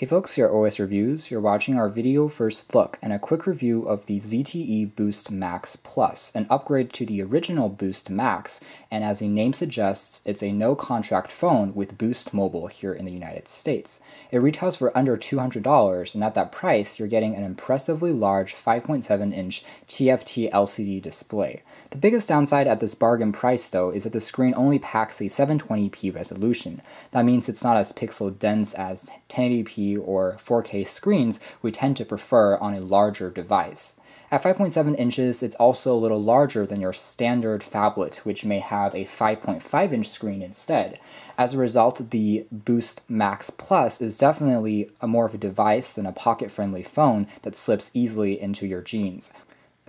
Hey folks, here OS Reviews. You're watching our video first look and a quick review of the ZTE Boost Max Plus, an upgrade to the original Boost Max, and as the name suggests, it's a no-contract phone with Boost Mobile here in the United States. It retails for under $200, and at that price, you're getting an impressively large 5.7-inch TFT LCD display. The biggest downside at this bargain price, though, is that the screen only packs a 720p resolution. That means it's not as pixel dense as 1080p or 4K screens we tend to prefer on a larger device. At 5.7 inches, it's also a little larger than your standard phablet, which may have a 5.5 inch screen instead. As a result, the Boost Max Plus is definitely a more of a device than a pocket friendly phone that slips easily into your jeans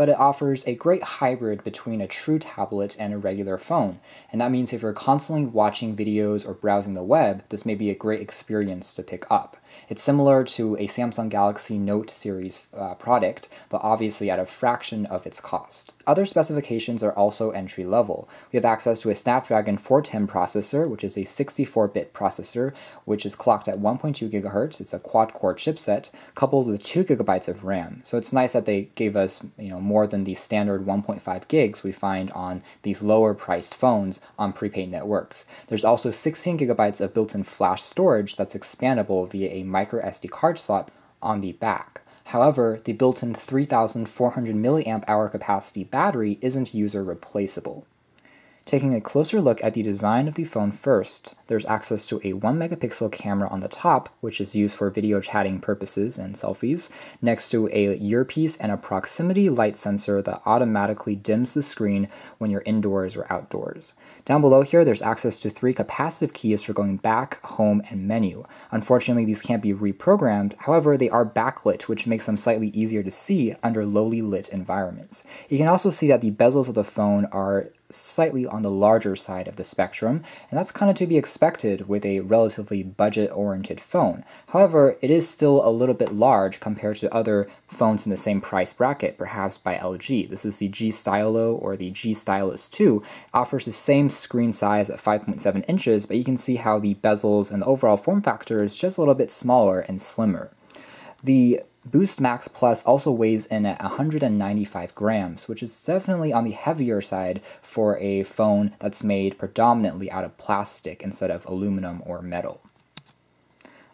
but it offers a great hybrid between a true tablet and a regular phone. And that means if you're constantly watching videos or browsing the web, this may be a great experience to pick up. It's similar to a Samsung Galaxy Note series uh, product, but obviously at a fraction of its cost. Other specifications are also entry level. We have access to a Snapdragon 410 processor, which is a 64-bit processor, which is clocked at 1.2 gigahertz. It's a quad-core chipset, coupled with 2 gigabytes of RAM. So it's nice that they gave us, you know, more than the standard 1.5 gigs we find on these lower-priced phones on prepaid networks. There's also 16 gigabytes of built-in flash storage that's expandable via a micro SD card slot on the back. However, the built-in 3400 mAh capacity battery isn't user replaceable. Taking a closer look at the design of the phone first, there's access to a 1 megapixel camera on the top, which is used for video chatting purposes and selfies, next to a earpiece and a proximity light sensor that automatically dims the screen when you're indoors or outdoors. Down below here, there's access to three capacitive keys for going back, home, and menu. Unfortunately, these can't be reprogrammed, however, they are backlit, which makes them slightly easier to see under lowly lit environments. You can also see that the bezels of the phone are slightly on the larger side of the spectrum, and that's kind of to be expected with a relatively budget-oriented phone. However, it is still a little bit large compared to other phones in the same price bracket, perhaps by LG. This is the G Stylo or the G Stylus 2. Offers the same screen size at 5.7 inches, but you can see how the bezels and the overall form factor is just a little bit smaller and slimmer. The Boost Max Plus also weighs in at 195 grams, which is definitely on the heavier side for a phone that's made predominantly out of plastic instead of aluminum or metal.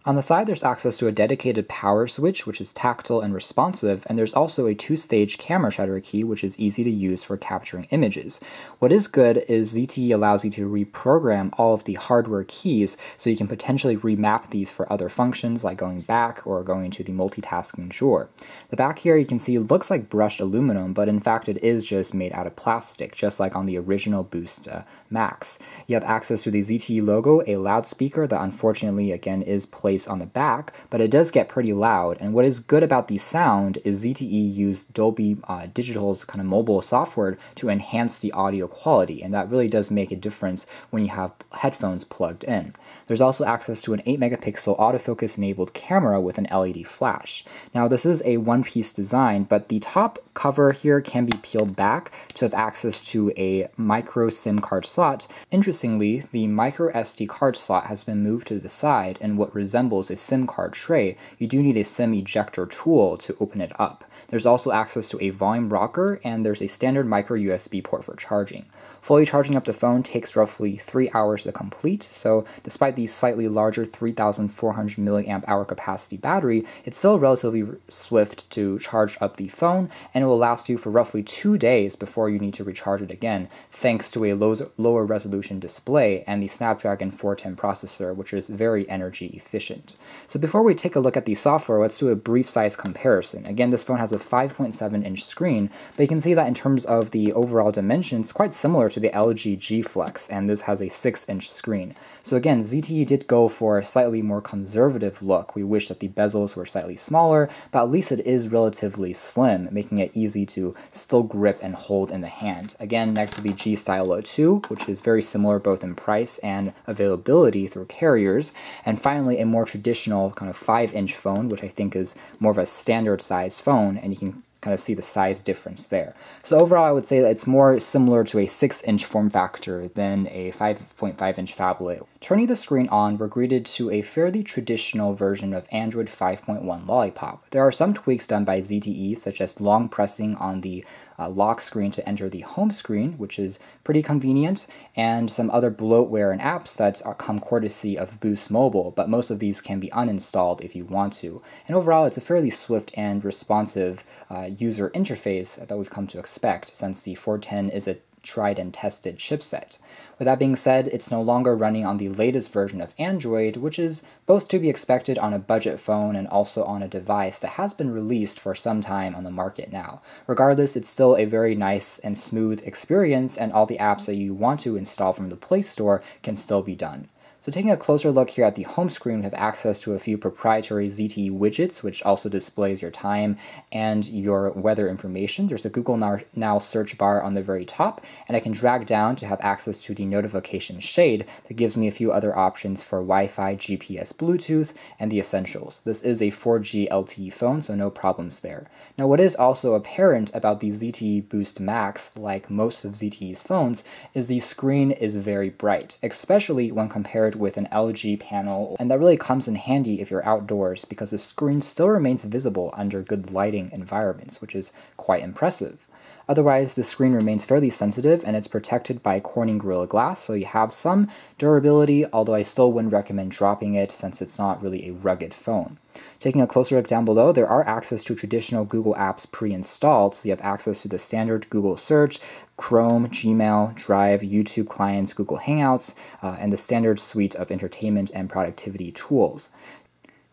On the side, there's access to a dedicated power switch, which is tactile and responsive, and there's also a two-stage camera shutter key, which is easy to use for capturing images. What is good is ZTE allows you to reprogram all of the hardware keys, so you can potentially remap these for other functions, like going back or going to the multitasking drawer. The back here, you can see, looks like brushed aluminum, but in fact it is just made out of plastic, just like on the original Boost uh, Max. You have access to the ZTE logo, a loudspeaker that unfortunately, again, is placed on the back, but it does get pretty loud. And what is good about the sound is ZTE used Dolby uh, Digital's kind of mobile software to enhance the audio quality, and that really does make a difference when you have headphones plugged in. There's also access to an 8 megapixel autofocus enabled camera with an LED flash. Now, this is a one piece design, but the top cover here can be peeled back to have access to a micro SIM card slot. Interestingly, the micro SD card slot has been moved to the side in what resembles a SIM card tray. You do need a SIM ejector tool to open it up. There's also access to a volume rocker, and there's a standard micro USB port for charging. Fully charging up the phone takes roughly 3 hours to complete, so despite the slightly larger 3400 mAh capacity battery, it's still relatively swift to charge up the phone, and it will last you for roughly 2 days before you need to recharge it again, thanks to a lower resolution display and the Snapdragon 410 processor, which is very energy efficient. So before we take a look at the software, let's do a brief size comparison. Again, this phone has a 5.7 inch screen, but you can see that in terms of the overall dimensions, quite similar to the LG G Flex, and this has a 6 inch screen. So again, ZTE did go for a slightly more conservative look. We wish that the bezels were slightly smaller, but at least it is relatively slim, making it easy to still grip and hold in the hand. Again, next to the G Stylo 2, which is very similar both in price and availability through carriers. And finally, a more traditional kind of 5 inch phone, which I think is more of a standard size phone, and you can kind of see the size difference there. So overall, I would say that it's more similar to a 6-inch form factor than a 5.5-inch phablet. Turning the screen on, we're greeted to a fairly traditional version of Android 5.1 Lollipop. There are some tweaks done by ZTE, such as long pressing on the uh, lock screen to enter the home screen, which is pretty convenient, and some other bloatware and apps that are, come courtesy of Boost Mobile, but most of these can be uninstalled if you want to. And overall, it's a fairly swift and responsive uh, Uh, user interface that we've come to expect since the 410 is a tried and tested chipset. With that being said, it's no longer running on the latest version of Android, which is both to be expected on a budget phone and also on a device that has been released for some time on the market now. Regardless, it's still a very nice and smooth experience, and all the apps that you want to install from the Play Store can still be done. So taking a closer look here at the home screen, we have access to a few proprietary ZTE widgets, which also displays your time and your weather information. There's a Google Now search bar on the very top, and I can drag down to have access to the notification shade that gives me a few other options for Wi-Fi, GPS, Bluetooth, and the essentials. This is a 4G LTE phone, so no problems there. Now what is also apparent about the ZTE Boost Max, like most of ZTE's phones, is the screen is very bright, especially when compared with an LG panel, and that really comes in handy if you're outdoors because the screen still remains visible under good lighting environments, which is quite impressive. Otherwise, the screen remains fairly sensitive and it's protected by Corning Gorilla Glass, so you have some durability, although I still wouldn't recommend dropping it since it's not really a rugged phone. Taking a closer look down below, there are access to traditional Google apps pre-installed, so you have access to the standard Google search, Chrome, Gmail, Drive, YouTube clients, Google Hangouts, uh, and the standard suite of entertainment and productivity tools.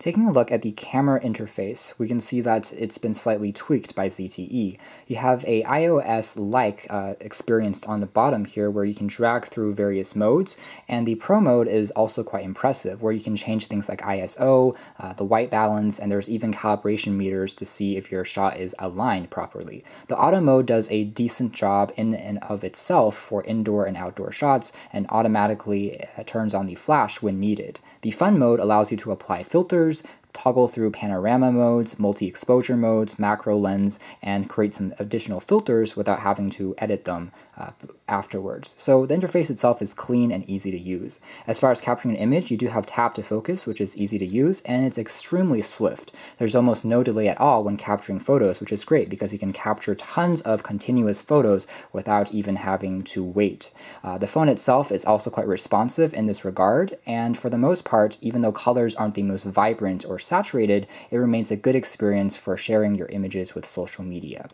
Taking a look at the camera interface, we can see that it's been slightly tweaked by ZTE. You have a iOS-like uh, experience on the bottom here where you can drag through various modes, and the Pro mode is also quite impressive, where you can change things like ISO, uh, the white balance, and there's even calibration meters to see if your shot is aligned properly. The Auto mode does a decent job in and of itself for indoor and outdoor shots, and automatically uh, turns on the flash when needed. The Fun mode allows you to apply filters, years toggle through panorama modes, multi-exposure modes, macro lens, and create some additional filters without having to edit them uh, afterwards. So the interface itself is clean and easy to use. As far as capturing an image, you do have tap to focus, which is easy to use, and it's extremely swift. There's almost no delay at all when capturing photos, which is great because you can capture tons of continuous photos without even having to wait. Uh, the phone itself is also quite responsive in this regard, and for the most part, even though colors aren't the most vibrant or saturated, it remains a good experience for sharing your images with social media.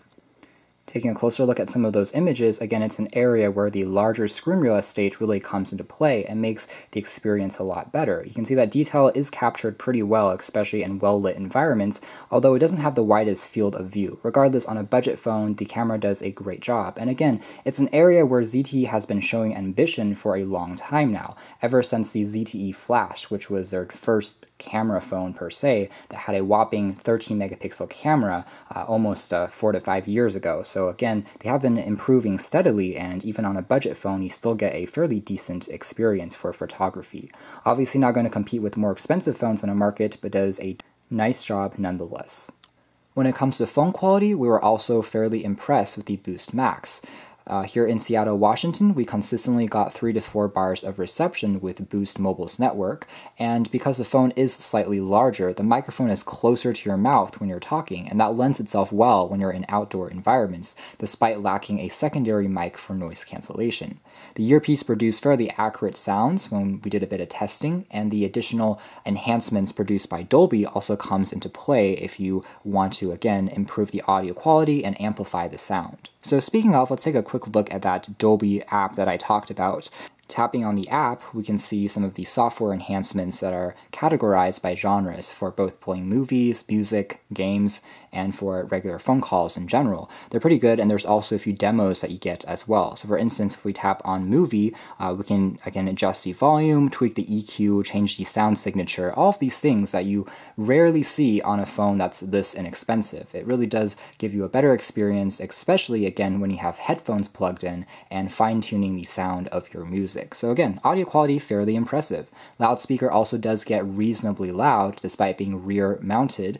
Taking a closer look at some of those images, again, it's an area where the larger screen real estate really comes into play and makes the experience a lot better. You can see that detail is captured pretty well, especially in well-lit environments, although it doesn't have the widest field of view. Regardless, on a budget phone, the camera does a great job. And again, it's an area where ZTE has been showing ambition for a long time now, ever since the ZTE Flash, which was their first camera phone per se that had a whopping 13 megapixel camera uh, almost uh, four to five years ago. So again, they have been improving steadily, and even on a budget phone, you still get a fairly decent experience for photography. Obviously, not going to compete with more expensive phones on the market, but does a nice job nonetheless. When it comes to phone quality, we were also fairly impressed with the Boost Max. Uh, here in Seattle, Washington, we consistently got three to four bars of reception with Boost Mobile's network, and because the phone is slightly larger, the microphone is closer to your mouth when you're talking, and that lends itself well when you're in outdoor environments, despite lacking a secondary mic for noise cancellation. The earpiece produced fairly accurate sounds when we did a bit of testing, and the additional enhancements produced by Dolby also comes into play if you want to, again, improve the audio quality and amplify the sound. So speaking of, let's take a quick look at that Dolby app that I talked about. Tapping on the app, we can see some of the software enhancements that are categorized by genres for both playing movies, music, games, and for regular phone calls in general. They're pretty good, and there's also a few demos that you get as well. So for instance, if we tap on movie, uh, we can again adjust the volume, tweak the EQ, change the sound signature, all of these things that you rarely see on a phone that's this inexpensive. It really does give you a better experience, especially again when you have headphones plugged in and fine-tuning the sound of your music music. So again, audio quality fairly impressive. Loudspeaker also does get reasonably loud despite being rear mounted.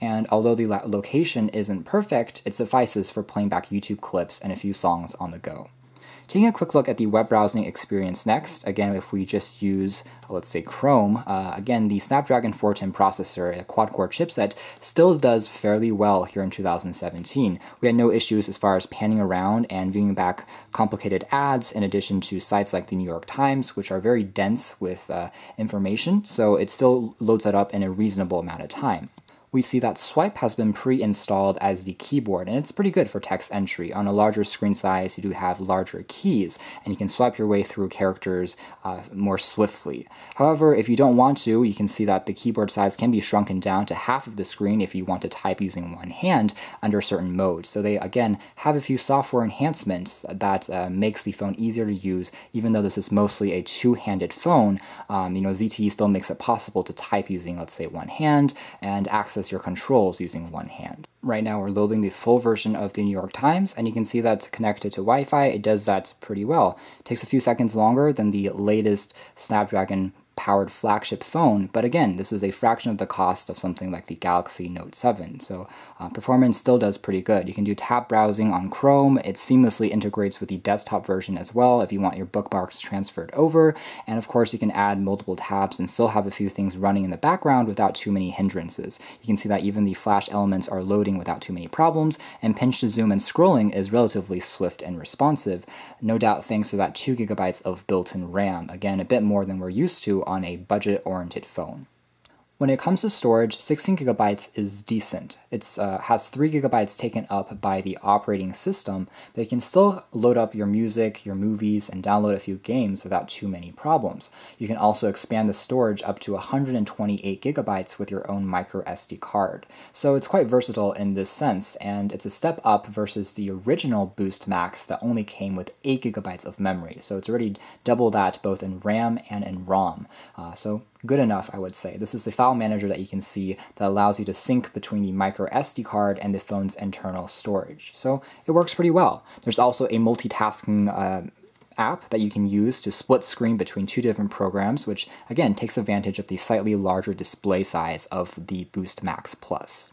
and although the location isn't perfect, it suffices for playing back YouTube clips and a few songs on the go. Taking a quick look at the web browsing experience next, again, if we just use, let's say, Chrome, uh, again, the Snapdragon 410 processor, a quad-core chipset, still does fairly well here in 2017. We had no issues as far as panning around and viewing back complicated ads, in addition to sites like the New York Times, which are very dense with uh, information, so it still loads that up in a reasonable amount of time we see that Swype has been pre-installed as the keyboard, and it's pretty good for text entry. On a larger screen size, you do have larger keys, and you can swipe your way through characters uh, more swiftly. However, if you don't want to, you can see that the keyboard size can be shrunken down to half of the screen if you want to type using one hand under certain modes. So they, again, have a few software enhancements that uh, makes the phone easier to use, even though this is mostly a two-handed phone. Um, you know, ZTE still makes it possible to type using, let's say, one hand and access access your controls using one hand. Right now we're loading the full version of the New York Times and you can see that's connected to Wi-Fi. It does that pretty well. It takes a few seconds longer than the latest Snapdragon powered flagship phone, but again, this is a fraction of the cost of something like the Galaxy Note 7, so uh, performance still does pretty good. You can do tab browsing on Chrome, it seamlessly integrates with the desktop version as well if you want your bookmarks transferred over, and of course you can add multiple tabs and still have a few things running in the background without too many hindrances. You can see that even the flash elements are loading without too many problems, and pinch to zoom and scrolling is relatively swift and responsive, no doubt thanks to that 2 gigabytes of built-in RAM, again a bit more than we're used to on a budget-oriented phone. When it comes to storage, 16 gigabytes is decent. It uh, has 3 gigabytes taken up by the operating system, but you can still load up your music, your movies, and download a few games without too many problems. You can also expand the storage up to 128 gigabytes with your own micro SD card. So it's quite versatile in this sense, and it's a step up versus the original Boost Max that only came with 8 gigabytes of memory. So it's already double that both in RAM and in ROM. Uh, so good enough, I would say. This is the file manager that you can see that allows you to sync between the micro SD card and the phone's internal storage. So it works pretty well. There's also a multitasking uh, app that you can use to split screen between two different programs, which again takes advantage of the slightly larger display size of the Boost Max Plus.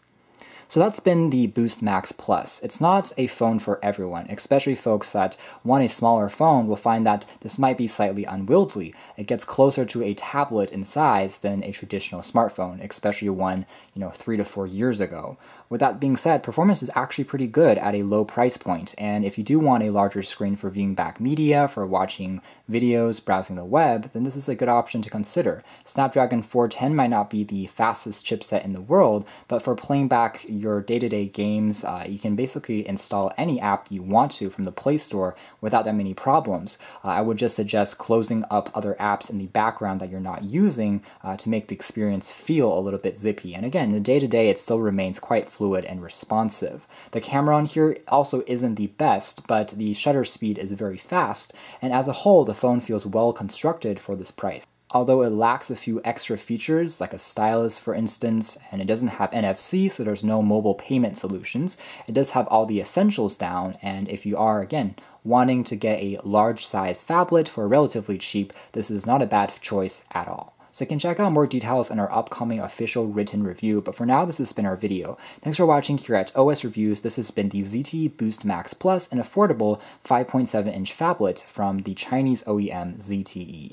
So that's been the Boost Max Plus. It's not a phone for everyone, especially folks that want a smaller phone will find that this might be slightly unwieldy. It gets closer to a tablet in size than a traditional smartphone, especially one, you know, three to four years ago. With that being said, performance is actually pretty good at a low price point. and if you do want a larger screen for viewing back media, for watching videos, browsing the web, then this is a good option to consider. Snapdragon 410 might not be the fastest chipset in the world, but for playing back your day-to-day games, uh, you can basically install any app you want to from the Play Store without that many problems. Uh, I would just suggest closing up other apps in the background that you're not using uh, to make the experience feel a little bit zippy. And again, the day-to-day -day, it still remains quite fluid and responsive. The camera on here also isn't the best, but the shutter speed is very fast, and as a whole, the phone feels well constructed for this price. Although it lacks a few extra features, like a stylus for instance, and it doesn't have NFC, so there's no mobile payment solutions, it does have all the essentials down, and if you are, again, wanting to get a large size phablet for relatively cheap, this is not a bad choice at all. So you can check out more details in our upcoming official written review, but for now this has been our video. Thanks for watching here at OS Reviews. This has been the ZTE Boost Max Plus, an affordable 5.7 inch phablet from the Chinese OEM ZTE.